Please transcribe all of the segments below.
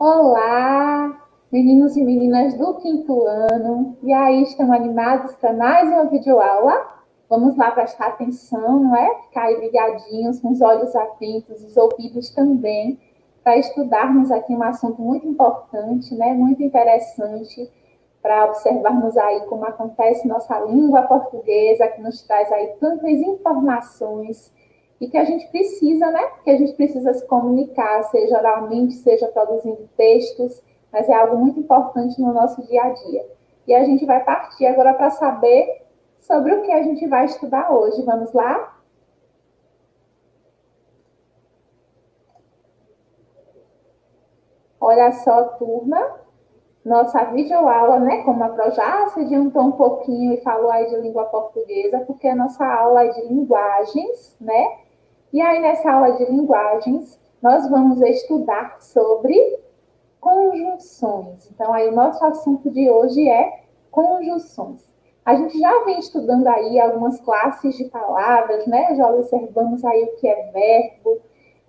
Olá, meninos e meninas do quinto ano. E aí, estão animados para mais uma videoaula? Vamos lá prestar atenção, não é? Ficar aí ligadinhos, com os olhos atentos, os ouvidos também, para estudarmos aqui um assunto muito importante, né? Muito interessante, para observarmos aí como acontece nossa língua portuguesa, que nos traz aí tantas informações e que a gente precisa, né? Que a gente precisa se comunicar, seja oralmente, seja produzindo textos, mas é algo muito importante no nosso dia a dia. E a gente vai partir agora para saber sobre o que a gente vai estudar hoje. Vamos lá? Olha só, turma, nossa videoaula, né? Como a Pro já se adiantou um pouquinho e falou aí de língua portuguesa, porque a nossa aula é de linguagens, né? E aí, nessa aula de linguagens, nós vamos estudar sobre conjunções. Então, aí, o nosso assunto de hoje é conjunções. A gente já vem estudando aí algumas classes de palavras, né? Já observamos aí o que é verbo.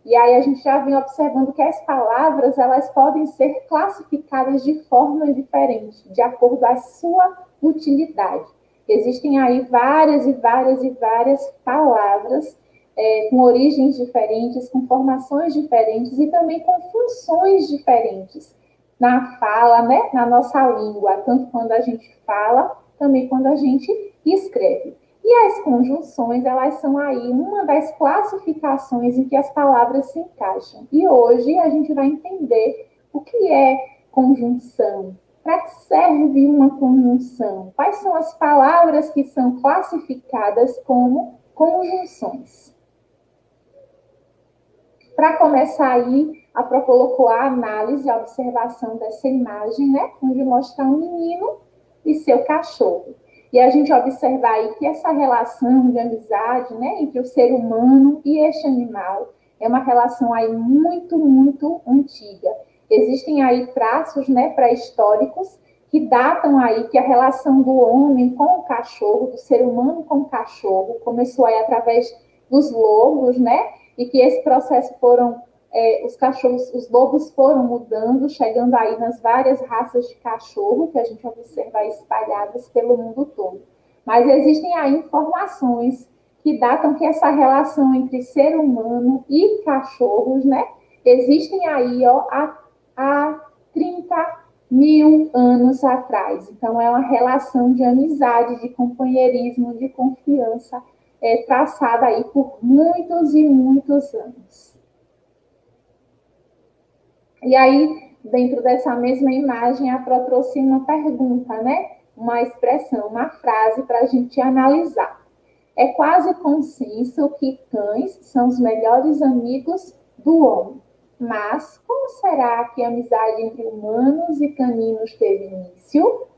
E aí a gente já vem observando que as palavras, elas podem ser classificadas de forma diferente, de acordo a sua utilidade. Existem aí várias e várias e várias palavras é, com origens diferentes, com formações diferentes e também com funções diferentes na fala, né? Na nossa língua, tanto quando a gente fala também quando a gente escreve. E as conjunções, elas são aí uma das classificações em que as palavras se encaixam. E hoje a gente vai entender o que é conjunção, para que serve uma conjunção, quais são as palavras que são classificadas como conjunções. Para começar aí, a Pro colocou a análise, a observação dessa imagem, né? Onde mostra um menino e seu cachorro. E a gente observar aí que essa relação de amizade, né, entre o ser humano e este animal é uma relação aí muito, muito antiga. Existem aí traços, né, pré-históricos que datam aí que a relação do homem com o cachorro, do ser humano com o cachorro, começou aí através dos lobos, né, e que esse processo foram é, os cachorros, os lobos foram mudando, chegando aí nas várias raças de cachorro que a gente observa espalhadas pelo mundo todo. Mas existem aí informações que datam que essa relação entre ser humano e cachorros, né, existem aí ó, há, há 30 mil anos atrás. Então, é uma relação de amizade, de companheirismo, de confiança, é, traçada aí por muitos e muitos anos. E aí, dentro dessa mesma imagem, a Pro trouxe uma pergunta, né? Uma expressão, uma frase para a gente analisar. É quase consenso que cães são os melhores amigos do homem. Mas como será que a amizade entre humanos e caninos teve início?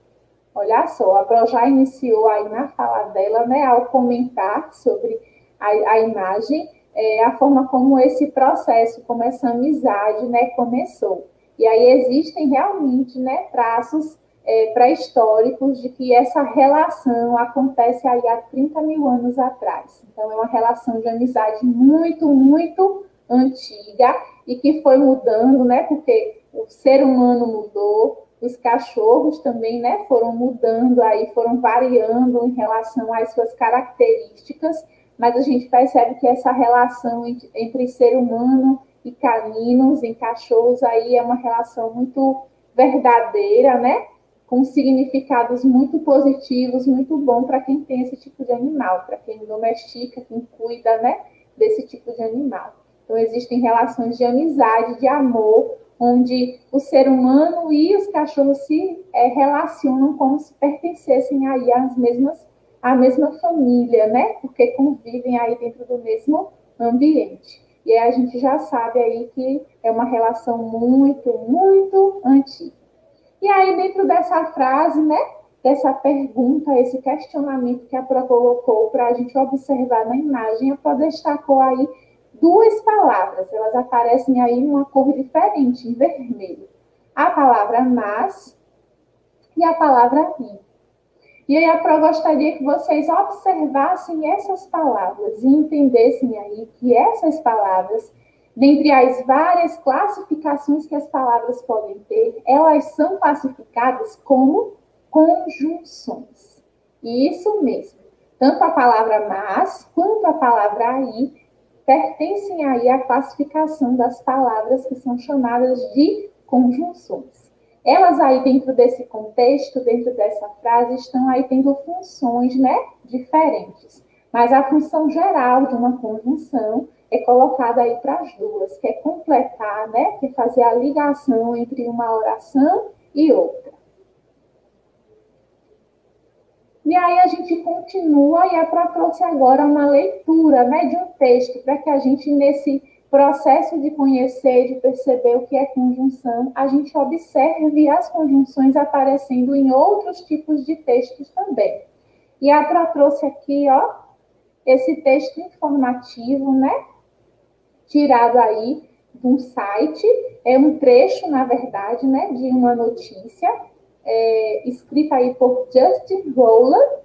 Olha só, a Pro já iniciou aí na fala dela, né, ao comentar sobre a, a imagem, é, a forma como esse processo, como essa amizade, né, começou. E aí existem realmente, né, traços é, pré-históricos de que essa relação acontece aí há 30 mil anos atrás. Então, é uma relação de amizade muito, muito antiga e que foi mudando, né, porque o ser humano mudou, os cachorros também, né, foram mudando aí, foram variando em relação às suas características, mas a gente percebe que essa relação entre ser humano e caninos, em cachorros, aí é uma relação muito verdadeira, né? Com significados muito positivos, muito bom para quem tem esse tipo de animal, para quem domestica, quem cuida, né? Desse tipo de animal. Então, existem relações de amizade, de amor, onde o ser humano e os cachorros se é, relacionam como se pertencessem aí às mesmas a mesma família, né? Porque convivem aí dentro do mesmo ambiente. E a gente já sabe aí que é uma relação muito, muito antiga. E aí, dentro dessa frase, né? Dessa pergunta, esse questionamento que a Pro colocou para a gente observar na imagem, a Pro destacou aí duas palavras. Elas aparecem aí em uma cor diferente, em vermelho. A palavra mas e a palavra ir. E aí, eu gostaria que vocês observassem essas palavras e entendessem aí que essas palavras, Dentre as várias classificações que as palavras podem ter, elas são classificadas como conjunções. Isso mesmo. Tanto a palavra mas quanto a palavra aí pertencem aí à classificação das palavras que são chamadas de conjunções. Elas aí dentro desse contexto, dentro dessa frase, estão aí tendo funções, né, diferentes. Mas a função geral de uma conjunção é colocada aí para as duas, que é completar, né, que é fazer a ligação entre uma oração e outra. E aí a gente continua e é para trouxe agora uma leitura né, de um texto, para que a gente, nesse processo de conhecer, de perceber o que é conjunção, a gente observe as conjunções aparecendo em outros tipos de textos também. E a Pra trouxe aqui, ó, esse texto informativo, né? Tirado aí de um site, é um trecho, na verdade, né, de uma notícia é, escrita aí por Justin Rowland,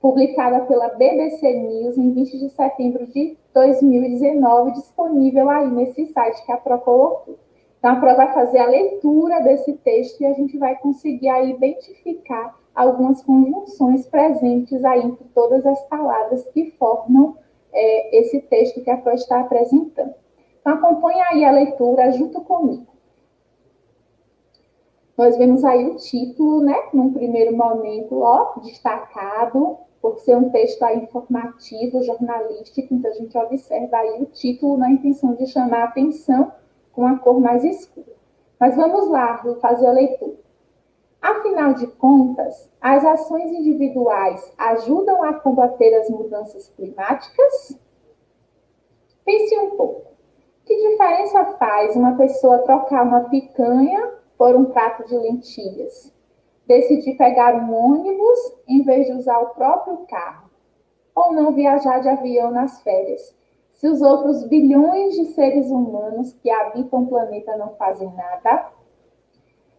publicada pela BBC News em 20 de setembro de 2019, disponível aí nesse site que a Pro colocou. Então, a Pro vai fazer a leitura desse texto e a gente vai conseguir aí identificar algumas conjunções presentes aí entre todas as palavras que formam é, esse texto que a Pro está apresentando. Então, acompanhe aí a leitura junto comigo. Nós vemos aí o título, né, num primeiro momento, ó, destacado, por ser um texto aí informativo, jornalístico, então a gente observa aí o título na intenção de chamar a atenção com a cor mais escura. Mas vamos lá, vou fazer a leitura. Afinal de contas, as ações individuais ajudam a combater as mudanças climáticas? Pense um pouco. Que diferença faz uma pessoa trocar uma picanha por um prato de lentilhas. Decidi pegar um ônibus em vez de usar o próprio carro. Ou não viajar de avião nas férias. Se os outros bilhões de seres humanos que habitam o planeta não fazem nada,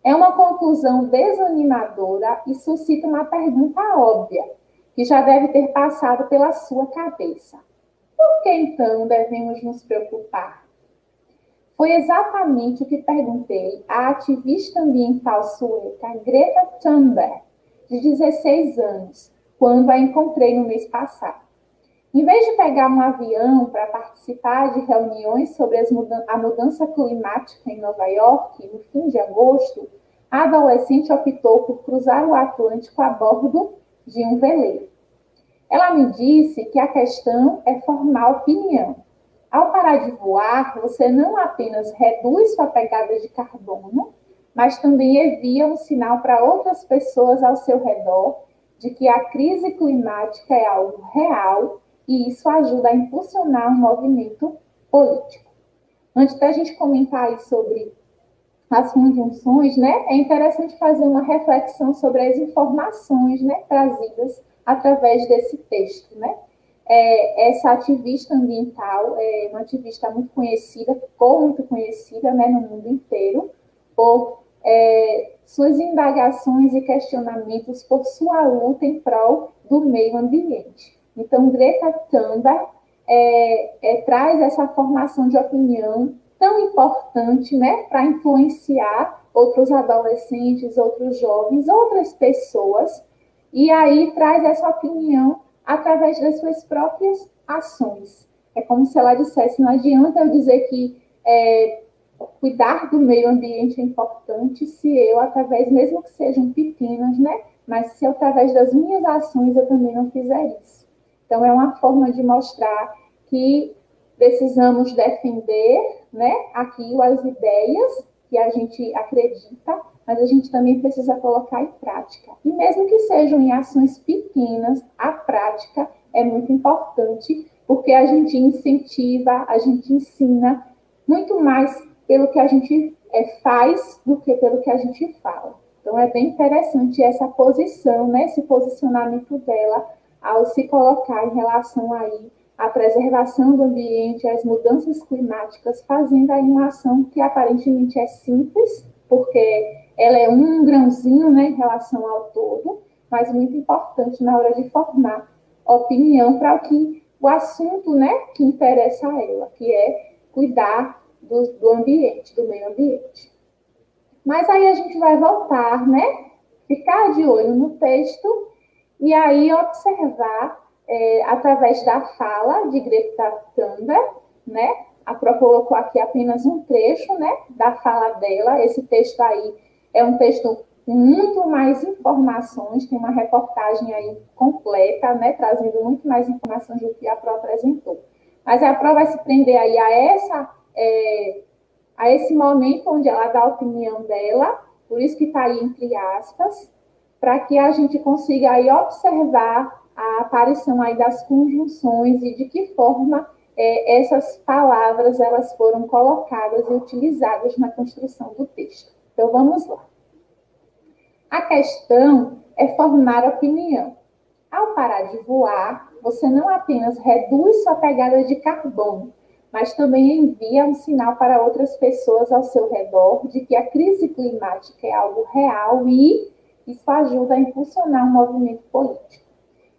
é uma conclusão desanimadora e suscita uma pergunta óbvia, que já deve ter passado pela sua cabeça. Por que então devemos nos preocupar? Foi exatamente o que perguntei à ativista ambiental sueca Greta Thunberg, de 16 anos, quando a encontrei no mês passado. Em vez de pegar um avião para participar de reuniões sobre mudan a mudança climática em Nova York no fim de agosto, a adolescente optou por cruzar o Atlântico a bordo de um veleiro. Ela me disse que a questão é formar opinião ao parar de voar, você não apenas reduz sua pegada de carbono, mas também envia um sinal para outras pessoas ao seu redor de que a crise climática é algo real e isso ajuda a impulsionar um movimento político. Antes da gente comentar aí sobre as conjunções, né, é interessante fazer uma reflexão sobre as informações, né, trazidas através desse texto, né? É, essa ativista ambiental, é uma ativista muito conhecida, ficou muito conhecida né, no mundo inteiro, por é, suas indagações e questionamentos por sua luta em prol do meio ambiente. Então, Greta Thunberg é, é, traz essa formação de opinião tão importante né, para influenciar outros adolescentes, outros jovens, outras pessoas, e aí traz essa opinião através das suas próprias ações. É como se ela dissesse: não adianta eu dizer que é, cuidar do meio ambiente é importante se eu, através, mesmo que sejam pequenas, né? Mas se eu, através das minhas ações eu também não fizer isso. Então, é uma forma de mostrar que precisamos defender né, aqui as ideias que a gente acredita, mas a gente também precisa colocar em prática. E mesmo que sejam em ações pequenas, a prática é muito importante, porque a gente incentiva, a gente ensina muito mais pelo que a gente é, faz do que pelo que a gente fala. Então é bem interessante essa posição, né, esse posicionamento dela ao se colocar em relação aí à preservação do ambiente, às mudanças climáticas, fazendo aí uma ação que aparentemente é simples, porque ela é um grãozinho né, em relação ao todo, mas muito importante na hora de formar opinião para o que o assunto né, que interessa a ela, que é cuidar do, do ambiente, do meio ambiente. Mas aí a gente vai voltar, né? Ficar de olho no texto e aí observar é, através da fala de Greta Thunberg, né? A Pro colocou aqui apenas um trecho, né, da fala dela. Esse texto aí é um texto com muito mais informações, tem uma reportagem aí completa, né, trazendo muito mais informações do que a Pro apresentou. Mas a Pro vai se prender aí a essa é, a esse momento onde ela dá a opinião dela, por isso que está aí entre aspas, para que a gente consiga aí observar a aparição aí das conjunções e de que forma é, essas palavras elas foram colocadas e utilizadas na construção do texto. Então vamos lá. A questão é formar opinião. Ao parar de voar, você não apenas reduz sua pegada de carbono, mas também envia um sinal para outras pessoas ao seu redor de que a crise climática é algo real e isso ajuda a impulsionar um movimento político.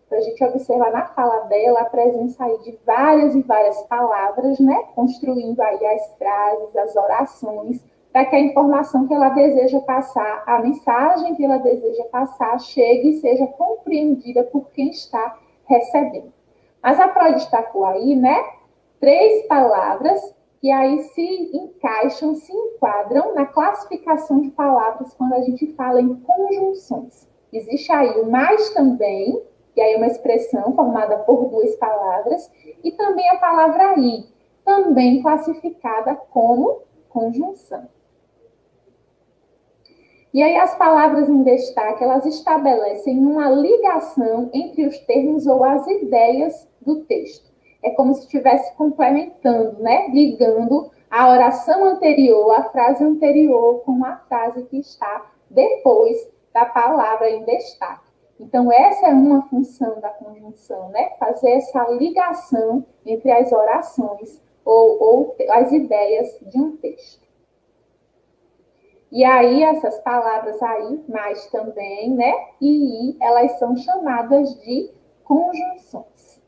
Então, a gente observa na fala dela a presença aí de várias e várias palavras, né? Construindo aí as frases, as orações, para que a informação que ela deseja passar, a mensagem que ela deseja passar, chegue e seja compreendida por quem está recebendo. Mas a Pro destacou aí, né? Três palavras que aí se encaixam, se enquadram na classificação de palavras quando a gente fala em conjunções. Existe aí o mais também, que aí é uma expressão formada por duas palavras, e também a palavra i, também classificada como conjunção. E aí as palavras em destaque, elas estabelecem uma ligação entre os termos ou as ideias do texto. É como se estivesse complementando, né? Ligando a oração anterior, a frase anterior com a frase que está depois da palavra em destaque. Então, essa é uma função da conjunção, né? Fazer essa ligação entre as orações ou, ou as ideias de um texto. E aí, essas palavras aí, mais também, né? E elas são chamadas de conjunções.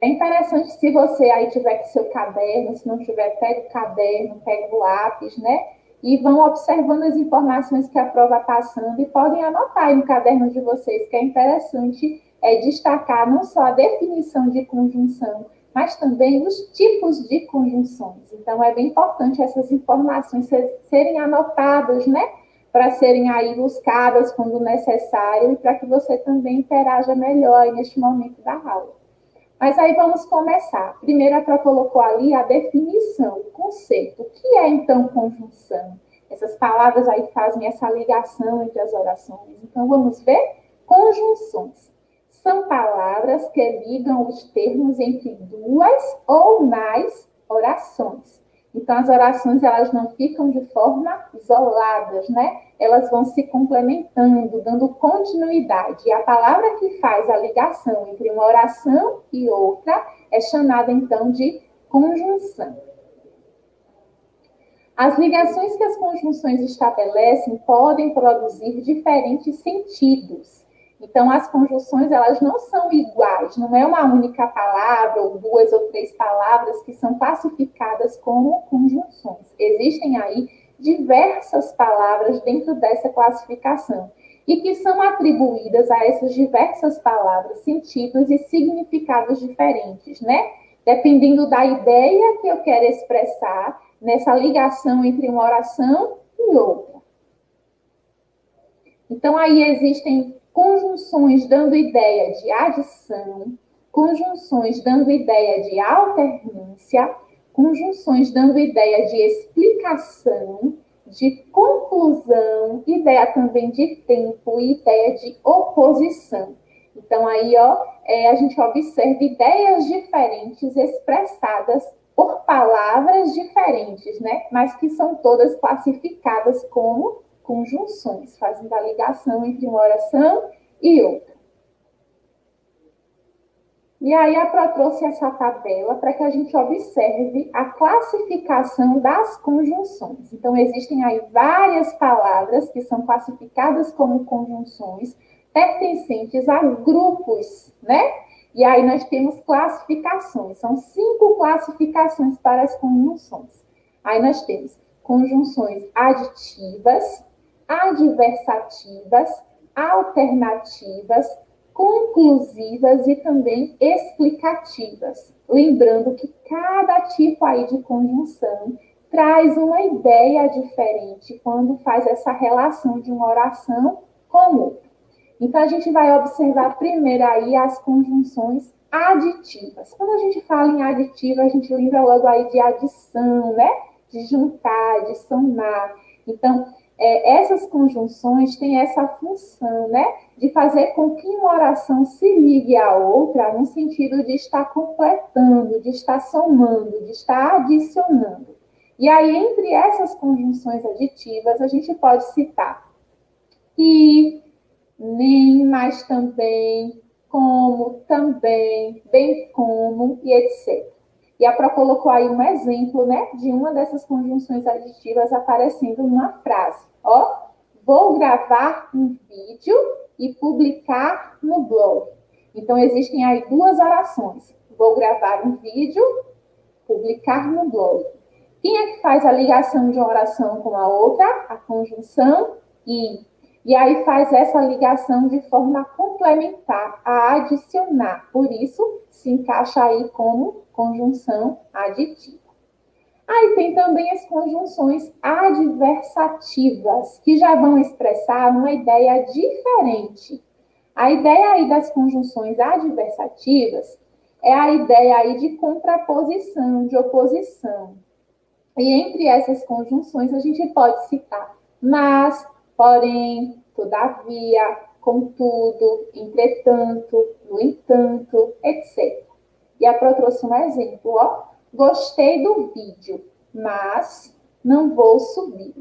É interessante se você aí tiver com seu caderno, se não tiver, pegue o caderno, pegue o lápis, né? e vão observando as informações que a prova está passando e podem anotar aí no caderno de vocês, que é interessante é, destacar não só a definição de conjunção, mas também os tipos de conjunções. Então, é bem importante essas informações serem anotadas, né? Para serem aí buscadas quando necessário e para que você também interaja melhor neste momento da aula. Mas aí vamos começar. Primeiro, a Pro colocou ali a definição, o conceito. O que é, então, conjunção? Essas palavras aí fazem essa ligação entre as orações. Então, vamos ver? Conjunções. São palavras que ligam os termos entre duas ou mais orações. Então, as orações, elas não ficam de forma isoladas, né? elas vão se complementando, dando continuidade. E a palavra que faz a ligação entre uma oração e outra é chamada então de conjunção. As ligações que as conjunções estabelecem podem produzir diferentes sentidos. Então, as conjunções, elas não são iguais, não é uma única palavra ou duas ou três palavras que são classificadas como conjunções. Existem aí diversas palavras dentro dessa classificação e que são atribuídas a essas diversas palavras sentidos e significados diferentes, né? Dependendo da ideia que eu quero expressar nessa ligação entre uma oração e outra. Então, aí existem conjunções dando ideia de adição, conjunções dando ideia de alternância, conjunções dando ideia de explicação, de conclusão, ideia também de tempo e ideia de oposição. Então, aí, ó, é, a gente observa ideias diferentes expressadas por palavras diferentes, né? Mas que são todas classificadas como conjunções, fazendo a ligação entre uma oração e outra. E aí a Pro trouxe essa tabela para que a gente observe a classificação das conjunções. Então, existem aí várias palavras que são classificadas como conjunções pertencentes a grupos, né? E aí nós temos classificações, são cinco classificações para as conjunções. Aí nós temos conjunções aditivas, adversativas, alternativas, conclusivas e também explicativas. Lembrando que cada tipo aí de conjunção traz uma ideia diferente quando faz essa relação de uma oração com outra. Então, a gente vai observar primeiro aí as conjunções aditivas. Quando a gente fala em aditiva, a gente lembra logo aí de adição, né? De juntar, de somar. Então, é, essas conjunções têm essa função, né? De fazer com que uma oração se ligue à outra no sentido de estar completando, de estar somando, de estar adicionando. E aí, entre essas conjunções aditivas, a gente pode citar e, nem, mas também, como, também, bem como e etc. E a Pro colocou aí um exemplo, né, de uma dessas conjunções aditivas aparecendo numa frase. Ó, vou gravar um vídeo e publicar no blog. Então, existem aí duas orações. Vou gravar um vídeo, publicar no blog. Quem é que faz a ligação de uma oração com a outra? A conjunção e. E aí faz essa ligação de forma complementar, a adicionar. Por isso, se encaixa aí como conjunção aditiva. Aí tem também as conjunções adversativas, que já vão expressar uma ideia diferente. A ideia aí das conjunções adversativas é a ideia aí de contraposição, de oposição. E entre essas conjunções a gente pode citar mas, porém, todavia, contudo, entretanto, no entanto, etc. E a trouxe um exemplo, ó. Gostei do vídeo, mas não vou subir.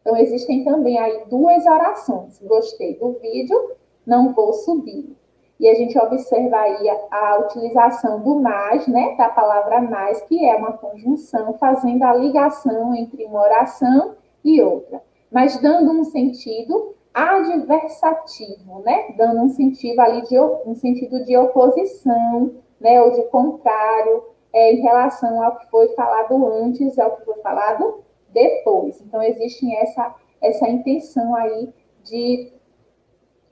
Então, existem também aí duas orações. Gostei do vídeo, não vou subir. E a gente observa aí a, utilização do mais, né, da palavra mais, que é uma conjunção, fazendo a ligação entre uma oração e outra, mas dando um sentido adversativo, né, dando um sentido ali de um sentido de oposição, né, ou de contrário, é, em relação ao que foi falado antes ao que foi falado depois. Então existe essa essa intenção aí de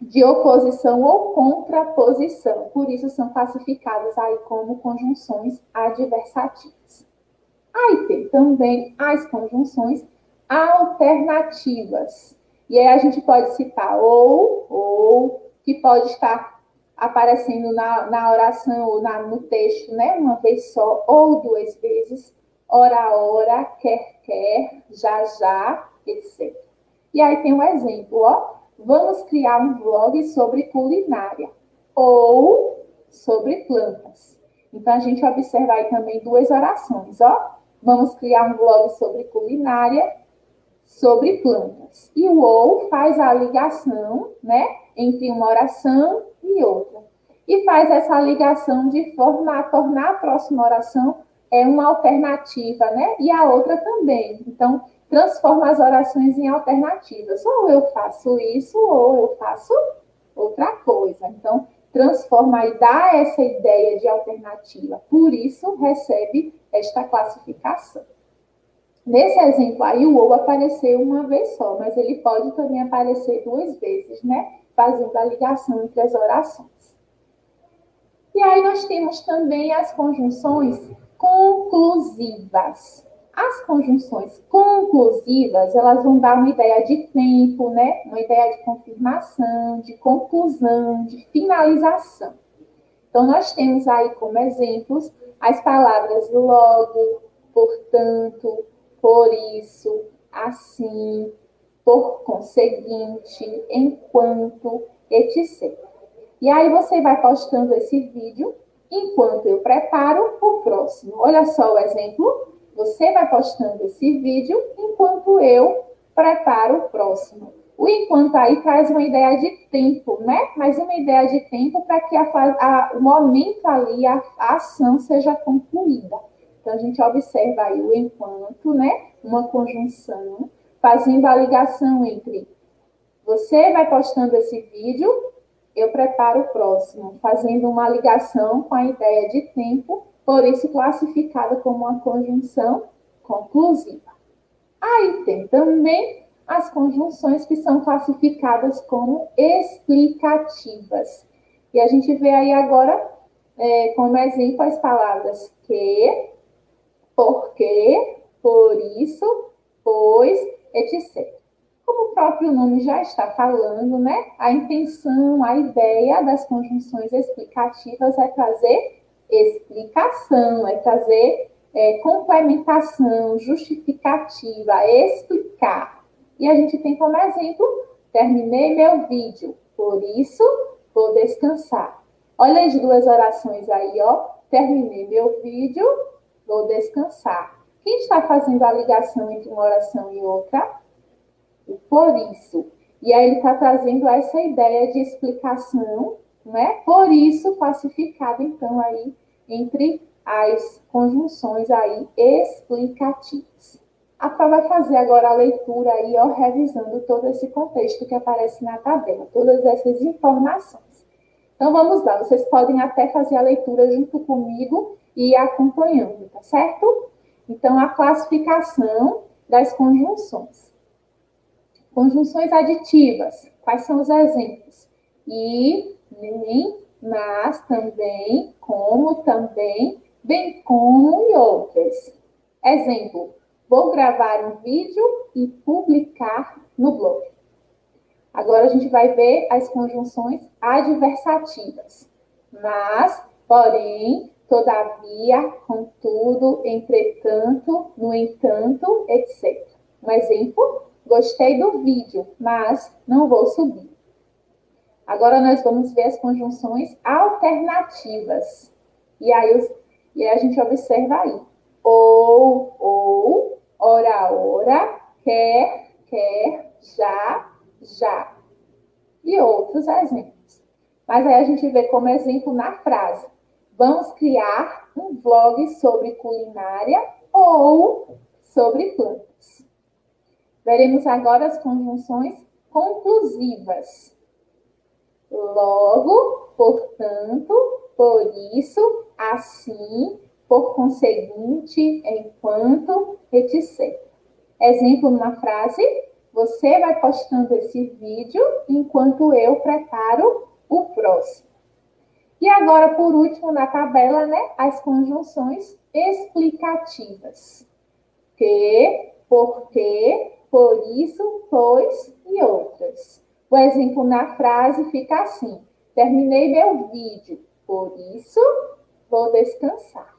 de oposição ou contraposição. Por isso são classificadas aí como conjunções adversativas. Aí tem também as conjunções alternativas. E aí a gente pode citar ou, ou, que pode estar aparecendo na, na oração ou na, no texto, né? Uma vez só ou duas vezes, ora, ora, quer, quer, já, já, etc. E aí tem um exemplo, ó vamos criar um vlog sobre culinária ou sobre plantas. Então, a gente observa aí também duas orações, ó. Vamos criar um vlog sobre culinária, sobre plantas. E o ou faz a ligação, né, entre uma oração e outra. E faz essa ligação de forma a tornar a próxima oração é uma alternativa, né? E a outra também. Então, transforma as orações em alternativas. Ou eu faço isso, ou eu faço outra coisa. Então, transforma e dá essa ideia de alternativa. Por isso, recebe esta classificação. Nesse exemplo aí, o ou apareceu uma vez só, mas ele pode também aparecer duas vezes, né? Fazendo a ligação entre as orações. E aí nós temos também as conjunções conclusivas. As conjunções conclusivas, elas vão dar uma ideia de tempo, né? Uma ideia de confirmação, de conclusão, de finalização. Então, nós temos aí como exemplos as palavras logo, portanto, por isso, assim, por conseguinte, enquanto, etc. E aí você vai postando esse vídeo enquanto eu preparo o próximo. Olha só o exemplo você vai postando esse vídeo enquanto eu preparo o próximo. O enquanto aí traz uma ideia de tempo, né? Mas uma ideia de tempo para que a, a, o momento ali, a, a ação seja concluída. Então, a gente observa aí o enquanto, né? Uma conjunção, fazendo a ligação entre você vai postando esse vídeo eu preparo o próximo, fazendo uma ligação com a ideia de tempo, por isso classificada como uma conjunção conclusiva. Aí tem também as conjunções que são classificadas como explicativas. E a gente vê aí agora é, como exemplo as palavras que, porque, por isso, pois, etc. Como o próprio nome já está falando, né? A intenção, a ideia das conjunções explicativas é trazer explicação, é trazer é, complementação, justificativa, explicar. E a gente tem como exemplo, terminei meu vídeo, por isso vou descansar. Olha as duas orações aí, ó. Terminei meu vídeo, vou descansar. Quem está fazendo a ligação entre uma oração e outra? O por isso. E aí ele está trazendo essa ideia de explicação, né? Por isso, classificado, então, aí entre as conjunções aí explicativas. A Pró vai fazer agora a leitura aí, ó, revisando todo esse contexto que aparece na tabela, todas essas informações. Então vamos lá, vocês podem até fazer a leitura junto comigo e acompanhando, tá certo? Então, a classificação das conjunções. Conjunções aditivas. Quais são os exemplos? E, nem, mas, também, como, também, bem como e outras. Exemplo: vou gravar um vídeo e publicar no blog. Agora a gente vai ver as conjunções adversativas. Mas, porém, todavia, contudo, entretanto, no entanto, etc. Um exemplo: gostei do vídeo, mas não vou subir. Agora nós vamos ver as conjunções alternativas. E aí, e aí a gente observa aí. Ou, ou, ora, ora, quer, quer, já, já. E outros exemplos. Mas aí a gente vê como exemplo na frase. Vamos criar um vlog sobre culinária ou sobre plantas. Veremos agora as conjunções conclusivas. Logo, portanto, por isso, assim, por conseguinte, enquanto, etc. Exemplo numa frase: você vai postando esse vídeo enquanto eu preparo o próximo. E agora, por último, na tabela, né, as conjunções explicativas. Que, porque, por isso, pois e outras. O exemplo na frase fica assim: terminei meu vídeo, por isso vou descansar.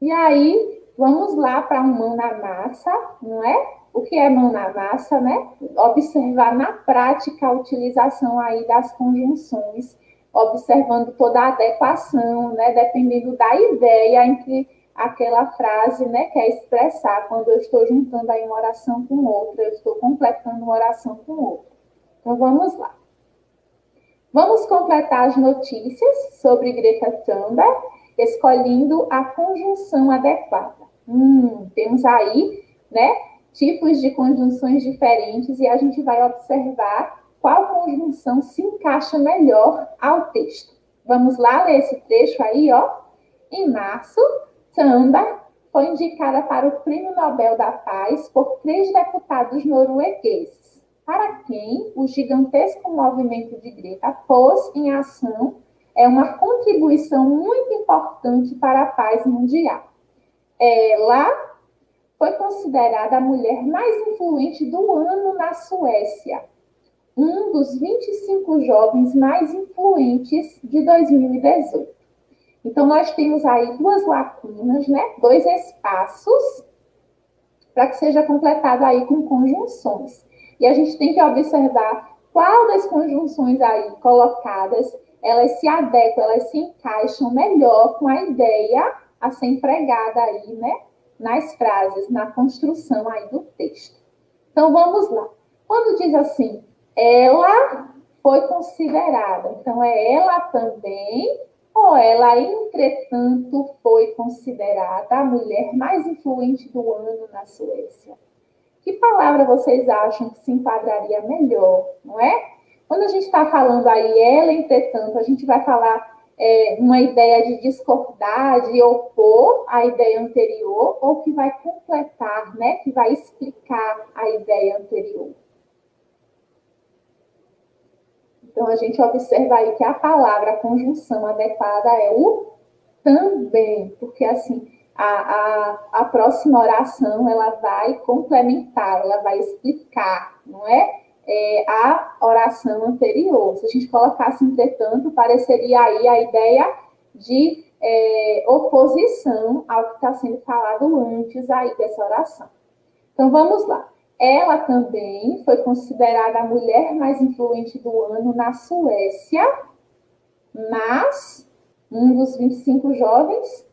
E aí, vamos lá para um mão na massa, não é? O que é mão na massa, né? Observar na prática a utilização aí das conjunções, observando toda a adequação, né? Dependendo da ideia em que aquela frase, né? Quer expressar quando eu estou juntando aí uma oração com outra, eu estou completando uma oração com outra. Então, vamos lá. Vamos completar as notícias sobre Greta Thunberg, escolhendo a conjunção adequada. Hum, temos aí, né? Tipos de conjunções diferentes e a gente vai observar qual conjunção se encaixa melhor ao texto. Vamos lá ler esse trecho aí, ó. Em março, Tamba foi indicada para o Prêmio Nobel da Paz por três deputados noruegueses, para quem o gigantesco movimento de Greta pôs em ação é uma contribuição muito importante para a paz mundial. Ela foi considerada a mulher mais influente do ano na Suécia, um dos 25 jovens mais influentes de 2018. Então, nós temos aí duas lacunas, né? dois espaços, para que seja completado aí com conjunções. E a gente tem que observar qual das conjunções aí colocadas, elas se adequam, elas se encaixam melhor com a ideia a ser empregada aí, né? Nas frases, na construção aí do texto. Então vamos lá. Quando diz assim, ela foi considerada, então é ela também, ou ela, entretanto, foi considerada a mulher mais influente do ano na Suécia. Que palavra vocês acham que se enquadraria melhor, não é? Quando a gente está falando aí ela, entretanto, a gente vai falar é, uma ideia de discordar, de opor a ideia anterior, ou que vai completar, né? Que vai explicar a ideia anterior. Então, a gente observa aí que a palavra, a conjunção adequada é o também, porque assim, a, a, a próxima oração ela vai complementar, ela vai explicar, não é? É? a oração anterior. Se a gente colocasse, entretanto, pareceria aí a ideia de é, oposição ao que está sendo falado antes aí dessa oração. Então, vamos lá. Ela também foi considerada a mulher mais influente do ano na Suécia, mas um dos 25 jovens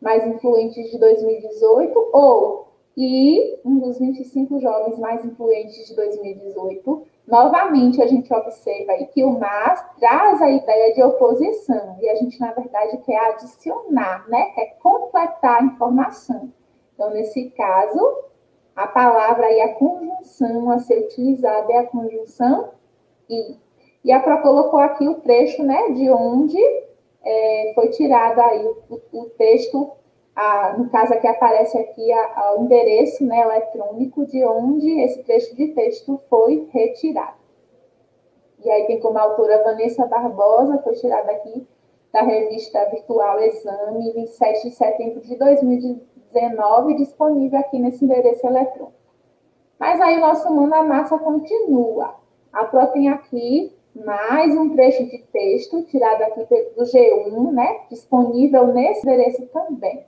mais influentes de 2018, ou e um dos 25 jovens mais influentes de 2018. Novamente, a gente observa aí que o mas traz a ideia de oposição, e a gente, na verdade, quer adicionar, né? quer completar a informação. Então, nesse caso, a palavra e a conjunção a ser utilizada é a conjunção e. E a Pro colocou aqui o trecho, né, de onde é, foi tirado aí o, o texto, a, no caso aqui aparece aqui a, o endereço né, eletrônico de onde esse trecho de texto foi retirado. E aí tem como autora Vanessa Barbosa, foi tirada aqui da revista virtual Exame, 27 de setembro de 2019, disponível aqui nesse endereço eletrônico. Mas aí o nosso mundo a massa continua. A Pro tem aqui mais um trecho de texto tirado aqui do G1, né? Disponível nesse endereço também.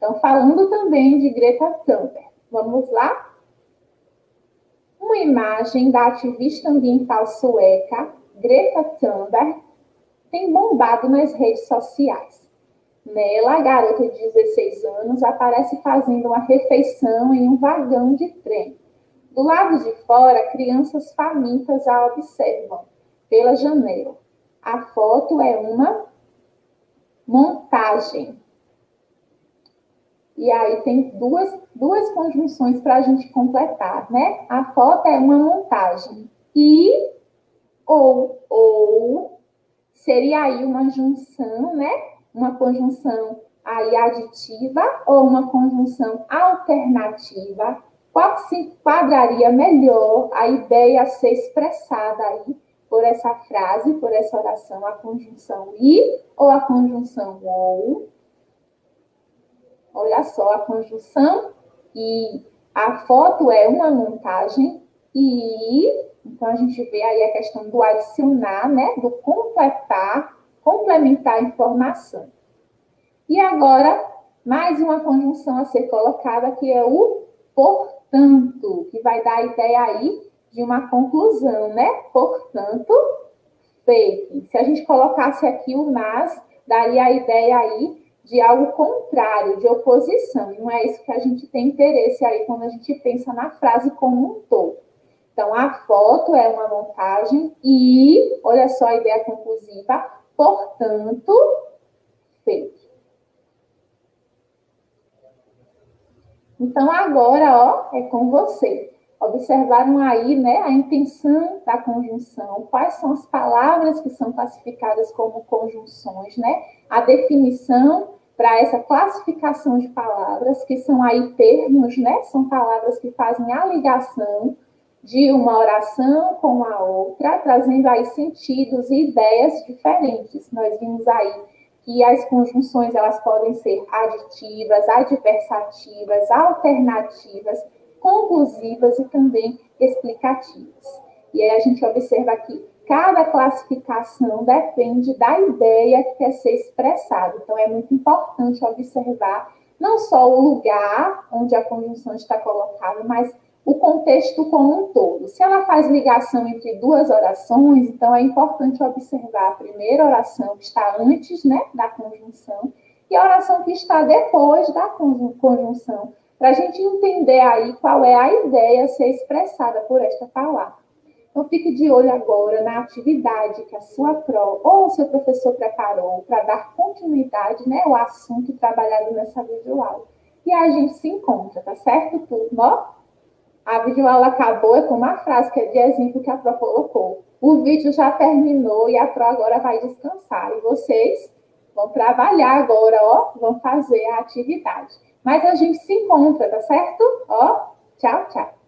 Então, falando também de Greta Thunberg. Vamos lá? Uma imagem da ativista ambiental sueca, Greta Thunberg, tem bombado nas redes sociais. Nela, a garota de 16 anos aparece fazendo uma refeição em um vagão de trem. Do lado de fora, crianças famintas a observam pela janela. A foto é uma montagem. E aí tem duas, duas conjunções para a gente completar, né? A foto é uma montagem. E ou, ou seria aí uma junção, né? Uma conjunção aí aditiva ou uma conjunção alternativa. Qual se enquadraria melhor a ideia a ser expressada aí por essa frase, por essa oração, a conjunção e ou a conjunção ou. Olha só, a conjunção e a foto é uma montagem e então a gente vê aí a questão do adicionar, né, do completar, complementar a informação. E agora mais uma conjunção a ser colocada que é o portanto, que vai dar a ideia aí de uma conclusão, né? Portanto, fake. Se a gente colocasse aqui o mas, daria a ideia aí de algo contrário, de oposição. E não é isso que a gente tem interesse aí quando a gente pensa na frase como um todo. Então, a foto é uma montagem e, olha só a ideia conclusiva, portanto, fake. Então, agora, ó, é com você observaram aí né, a intenção da conjunção, quais são as palavras que são classificadas como conjunções, né? A definição para essa classificação de palavras, que são aí termos, né? São palavras que fazem a ligação de uma oração com a outra, trazendo aí sentidos e ideias diferentes. Nós vimos aí que as conjunções elas podem ser aditivas, adversativas, alternativas, conclusivas e também explicativas. E aí a gente observa que cada classificação depende da ideia que quer ser expressada. Então, é muito importante observar não só o lugar onde a conjunção está colocada, mas o contexto como um todo. Se ela faz ligação entre duas orações, então é importante observar a primeira oração que está antes né, da conjunção e a oração que está depois da conjunção, para a gente entender aí qual é a ideia a ser expressada por esta palavra. Então, fique de olho agora na atividade que a sua pro ou o seu professor preparou para dar continuidade né, ao assunto trabalhado nessa videoaula. E a gente se encontra, tá certo, turma? A videoaula acabou, é como a frase que é de exemplo que a Pro colocou. O vídeo já terminou e a Pro agora vai descansar. E vocês vão trabalhar agora, ó, vão fazer a atividade. Mas a gente se encontra, tá certo? Ó, tchau, tchau.